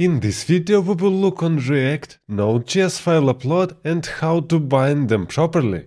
In this video we will look on React, Node.js file upload and how to bind them properly.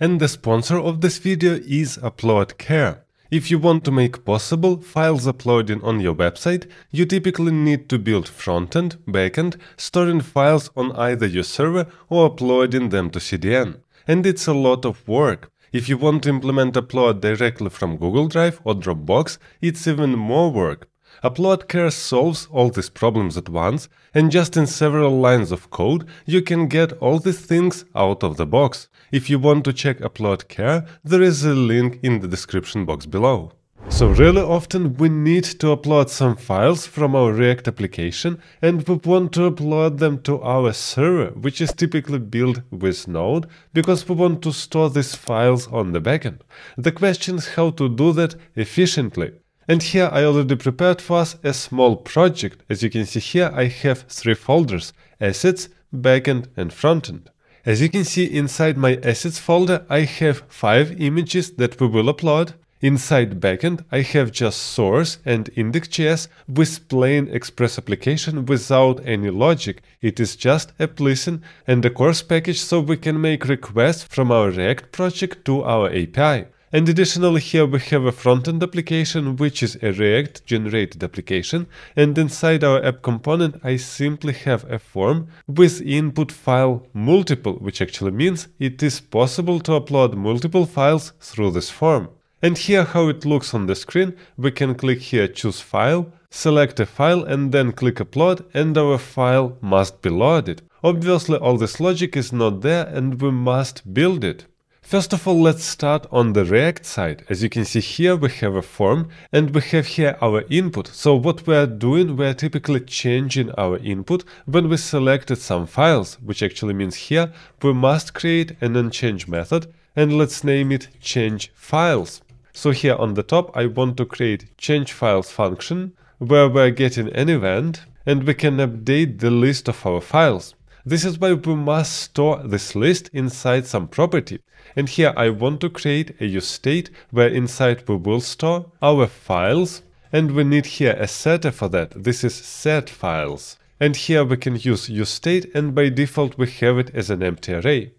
And the sponsor of this video is UploadCare. If you want to make possible files uploading on your website, you typically need to build frontend, backend, storing files on either your server or uploading them to CDN. And it's a lot of work. If you want to implement upload directly from Google Drive or Dropbox, it's even more work. UploadCare solves all these problems at once, and just in several lines of code, you can get all these things out of the box. If you want to check UploadCare, there is a link in the description box below. So really often we need to upload some files from our React application and we want to upload them to our server, which is typically built with Node, because we want to store these files on the backend. The question is how to do that efficiently. And here I already prepared for us a small project. As you can see here, I have three folders, assets, backend and frontend. As you can see inside my assets folder, I have five images that we will upload. Inside backend, I have just source and index.js with plain Express application without any logic. It is just a listen and a CORS package so we can make requests from our React project to our API. And additionally here we have a frontend application which is a React generated application and inside our app component I simply have a form with input file multiple which actually means it is possible to upload multiple files through this form. And here how it looks on the screen, we can click here choose file, select a file and then click upload and our file must be loaded. Obviously all this logic is not there and we must build it. First of all, let's start on the React side. As you can see here, we have a form and we have here our input. So what we are doing, we are typically changing our input when we selected some files, which actually means here we must create an onChange method and let's name it change files. So here on the top, I want to create change files function where we're getting an event and we can update the list of our files. This is why we must store this list inside some property. And here I want to create a use state where inside we will store our files and we need here a setter for that. This is set files. And here we can use useState and by default we have it as an empty array.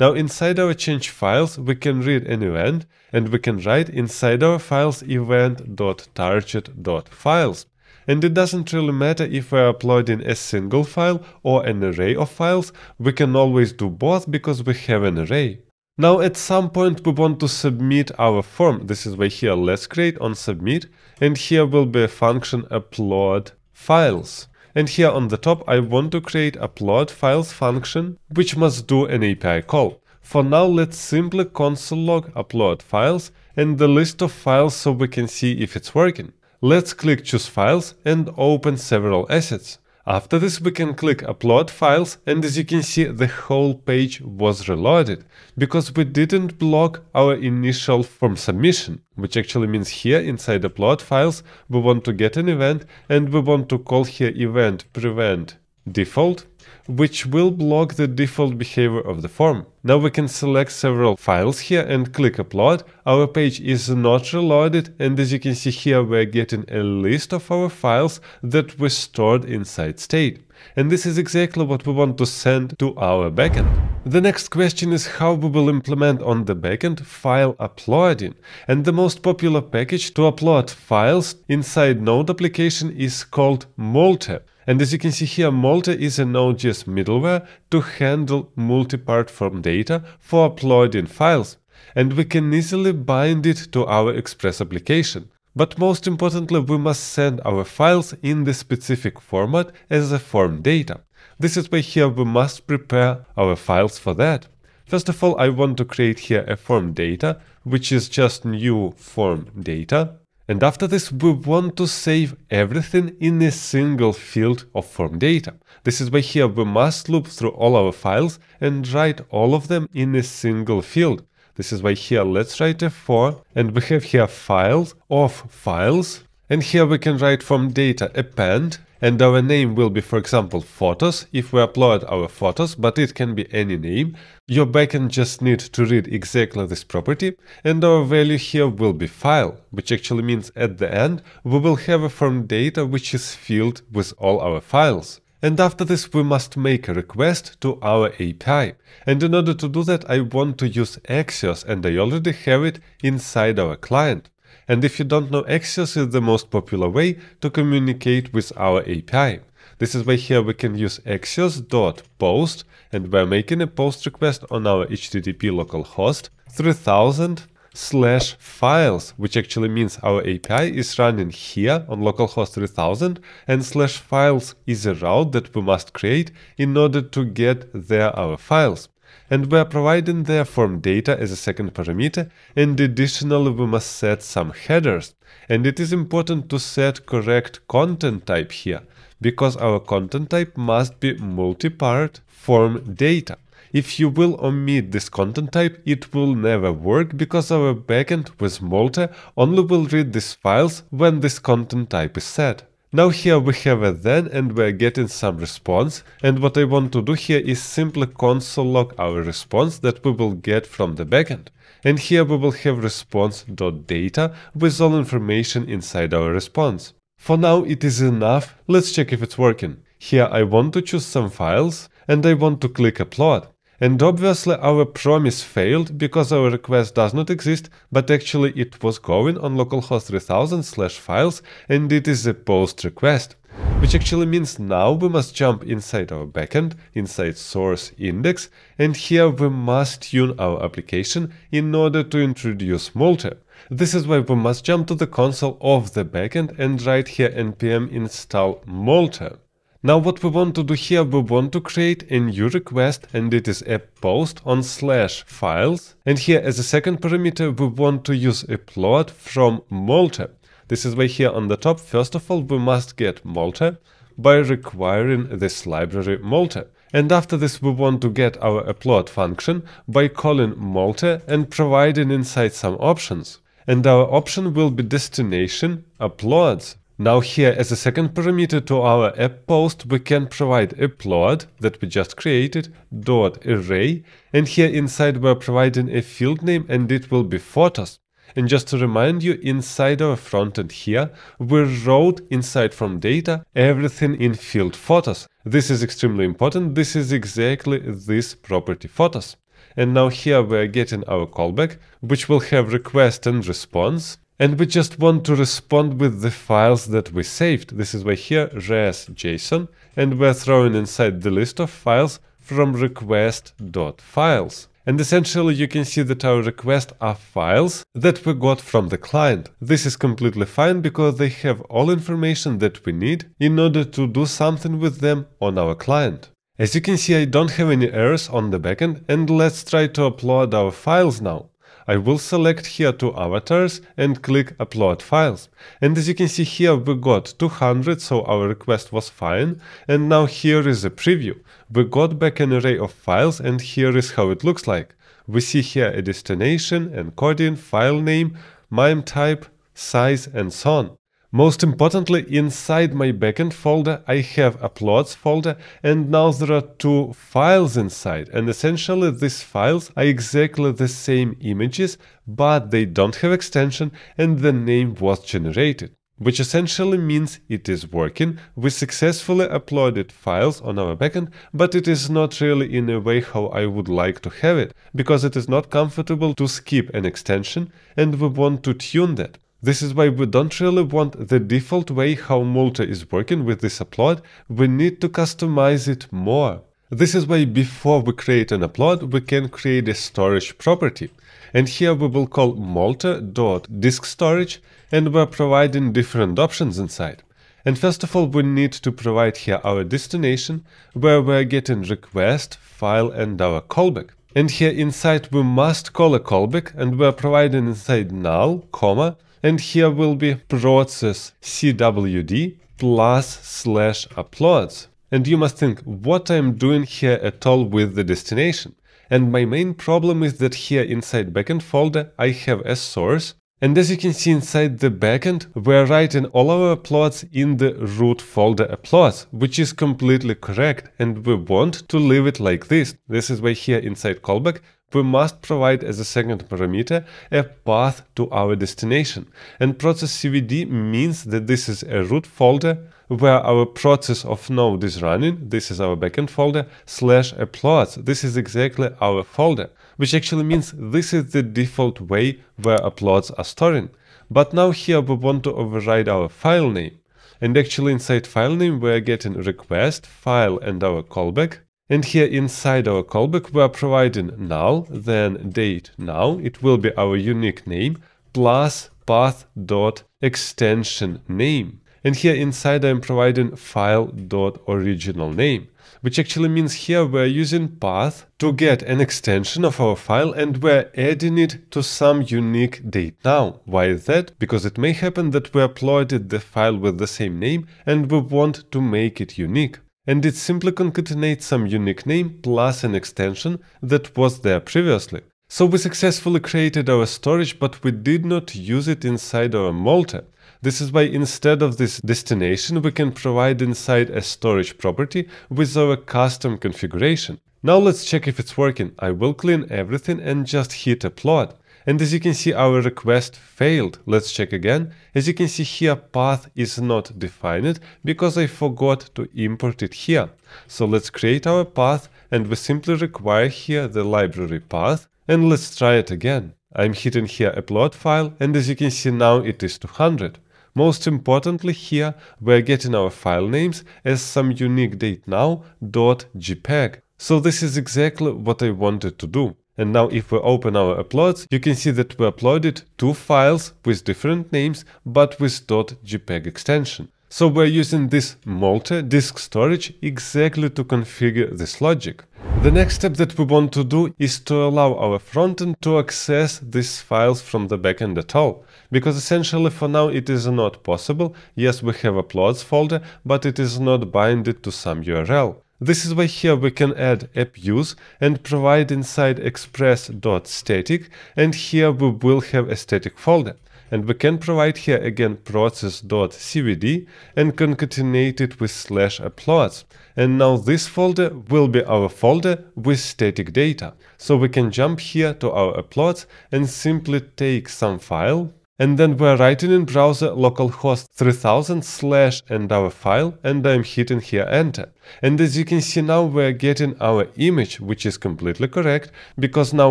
Now inside our change files, we can read an event and we can write inside our files event.target.files. And it doesn't really matter if we're uploading a single file or an array of files, we can always do both because we have an array. Now at some point we want to submit our form. This is why here let's create on submit and here will be a function upload files. And here on the top, I want to create a upload files function, which must do an API call. For now, let's simply console log upload files and the list of files so we can see if it's working. Let's click choose files and open several assets. After this we can click upload files and as you can see the whole page was reloaded because we didn't block our initial form submission which actually means here inside upload files we want to get an event and we want to call here event prevent default which will block the default behavior of the form. Now we can select several files here and click upload. Our page is not reloaded and as you can see here we're getting a list of our files that were stored inside state. And this is exactly what we want to send to our backend. The next question is how we will implement on the backend file uploading. And the most popular package to upload files inside Node application is called Multer. And as you can see here, Multer is a Node.js middleware to handle multi-part form data for uploading files. And we can easily bind it to our Express application. But most importantly, we must send our files in the specific format as a form data. This is why here we must prepare our files for that. First of all, I want to create here a form data, which is just new form data. And after this, we want to save everything in a single field of form data. This is why here we must loop through all our files and write all of them in a single field. This is why here let's write a for and we have here files of files and here we can write from data append and our name will be, for example, photos, if we upload our photos, but it can be any name, your backend just needs to read exactly this property, and our value here will be file, which actually means at the end we will have a form data which is filled with all our files. And after this we must make a request to our API. And in order to do that I want to use Axios and I already have it inside our client. And if you don't know, Axios is the most popular way to communicate with our API. This is why here we can use axios.post and we're making a post request on our HTTP localhost 3000 slash files, which actually means our API is running here on localhost 3000 and slash files is a route that we must create in order to get there our files. And we are providing their form data as a second parameter and additionally we must set some headers. And it is important to set correct content type here because our content type must be multi-part form data. If you will omit this content type, it will never work because our backend with Multer only will read these files when this content type is set. Now here we have a then and we're getting some response and what I want to do here is simply console log our response that we will get from the backend. And here we will have response.data with all information inside our response. For now it is enough, let's check if it's working. Here I want to choose some files and I want to click upload. And obviously our promise failed because our request does not exist, but actually it was going on localhost 3000 slash files and it is a post request. Which actually means now we must jump inside our backend, inside source index, and here we must tune our application in order to introduce Multer. This is why we must jump to the console of the backend and write here npm install multer. Now what we want to do here, we want to create a new request and it is a post on slash files. And here as a second parameter, we want to use upload from Multer. This is why here on the top, first of all, we must get Multer by requiring this library Multer. And after this we want to get our upload function by calling Multer and providing inside some options and our option will be destination uploads. Now here as a second parameter to our app post we can provide a plot that we just created dot array and here inside we're providing a field name and it will be photos. And just to remind you, inside our frontend here, we wrote inside from data everything in field photos. This is extremely important. This is exactly this property photos. And now here we are getting our callback, which will have request and response. And we just want to respond with the files that we saved. This is why here res.json, and we're throwing inside the list of files from request.files. And essentially you can see that our requests are files that we got from the client. This is completely fine because they have all information that we need in order to do something with them on our client. As you can see I don't have any errors on the backend and let's try to upload our files now. I will select here two avatars and click upload files. And as you can see here we got 200 so our request was fine and now here is a preview. We got back an array of files and here is how it looks like. We see here a destination, encoding, file name, MIME type, size and so on. Most importantly, inside my backend folder, I have uploads folder and now there are two files inside and essentially these files are exactly the same images but they don't have extension and the name was generated. Which essentially means it is working, we successfully uploaded files on our backend, but it is not really in a way how I would like to have it, because it is not comfortable to skip an extension and we want to tune that. This is why we don't really want the default way how Multer is working with this upload, we need to customize it more. This is why before we create an upload, we can create a storage property. And here we will call multer.diskStorage and we're providing different options inside. And first of all, we need to provide here our destination, where we're getting request, file and our callback. And here inside we must call a callback and we're providing inside null, comma, and here will be process cwd plus slash uploads. And you must think what I'm doing here at all with the destination. And my main problem is that here inside backend folder I have a source And as you can see inside the backend, we're writing all our uploads in the root folder uploads, which is completely correct. And we want to leave it like this. This is why here inside callback, we must provide as a second parameter a path to our destination. And process cwd means that this is a root folder where our process of node is running. This is our backend folder slash uploads. This is exactly our folder, which actually means this is the default way where uploads are storing. But now here we want to override our file name. And actually inside file name, we're getting request, file, and our callback. And here inside our callback, we are providing null, then date now. It will be our unique name plus path dot extension name. And here inside I'm providing file dot original name, which actually means here we're using path to get an extension of our file and we're adding it to some unique date now. Why is that? Because it may happen that we uploaded the file with the same name and we want to make it unique and it simply concatenates some unique name plus an extension that was there previously. So we successfully created our storage, but we did not use it inside our Multer. This is why instead of this destination, we can provide inside a storage property with our custom configuration. Now let's check if it's working. I will clean everything and just hit upload. And as you can see, our request failed. Let's check again. As you can see here, path is not defined because I forgot to import it here. So let's create our path and we simply require here the library path. And let's try it again. I'm hitting here upload file and as you can see now it is 200. Most importantly here, we're getting our file names as some unique date now .jpeg. So this is exactly what I wanted to do. And now if we open our uploads, you can see that we uploaded two files with different names, but with .jpeg extension. So we're using this Multer disk storage exactly to configure this logic. The next step that we want to do is to allow our frontend to access these files from the backend at all. Because essentially for now it is not possible. Yes, we have uploads folder, but it is not binded to some URL. This is why here we can add appuse and provide inside express.static and here we will have a static folder. And we can provide here again process.cwd and concatenate it with slash uploads. And now this folder will be our folder with static data. So we can jump here to our uploads and simply take some file, and then we're writing in browser localhost 3000 slash and our file and I'm hitting here enter. And as you can see now we're getting our image which is completely correct because now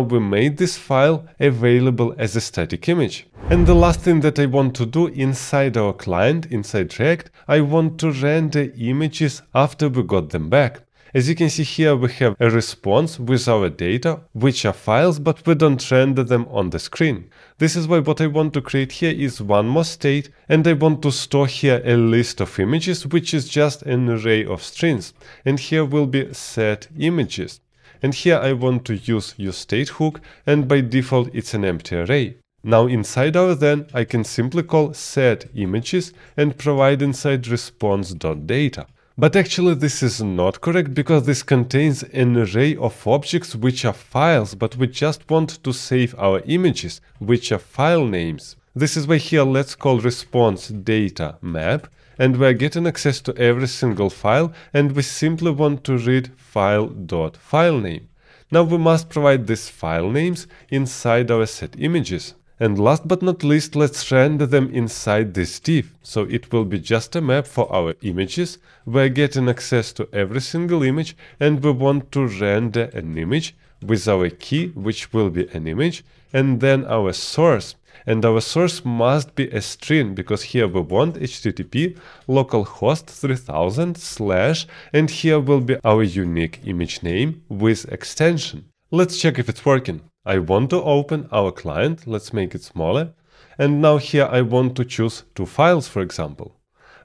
we made this file available as a static image. And the last thing that I want to do inside our client, inside React, I want to render images after we got them back. As you can see here, we have a response with our data, which are files, but we don't render them on the screen. This is why what I want to create here is one more state, and I want to store here a list of images, which is just an array of strings. And here will be set images. And here I want to use useState hook, and by default it's an empty array. Now inside our then, I can simply call set images and provide inside response.data. But actually this is not correct because this contains an array of objects which are files, but we just want to save our images, which are file names. This is why here let's call response data map, and we're getting access to every single file, and we simply want to read file.filename. Now we must provide these file names inside our set images. And last but not least, let's render them inside this div. So it will be just a map for our images. We're getting access to every single image and we want to render an image with our key, which will be an image, and then our source. And our source must be a string because here we want HTTP localhost 3000 slash, and here will be our unique image name with extension. Let's check if it's working. I want to open our client, let's make it smaller, and now here I want to choose two files, for example.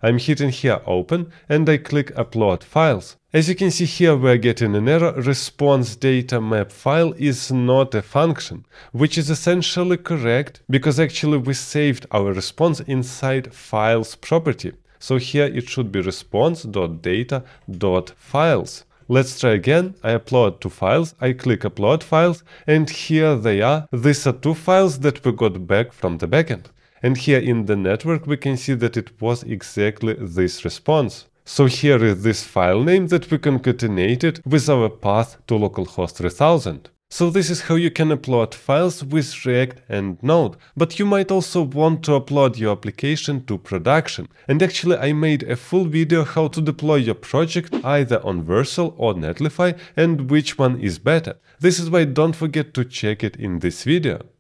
I'm hitting here open and I click upload files. As you can see here we're getting an error response data map file is not a function, which is essentially correct because actually we saved our response inside files property. So here it should be response.data.files. Let's try again. I upload two files, I click upload files, and here they are. These are two files that we got back from the backend. And here in the network we can see that it was exactly this response. So here is this file name that we concatenated with our path to localhost 3000. So this is how you can upload files with React and Node. But you might also want to upload your application to production. And actually I made a full video how to deploy your project either on Vercel or Netlify and which one is better. This is why don't forget to check it in this video.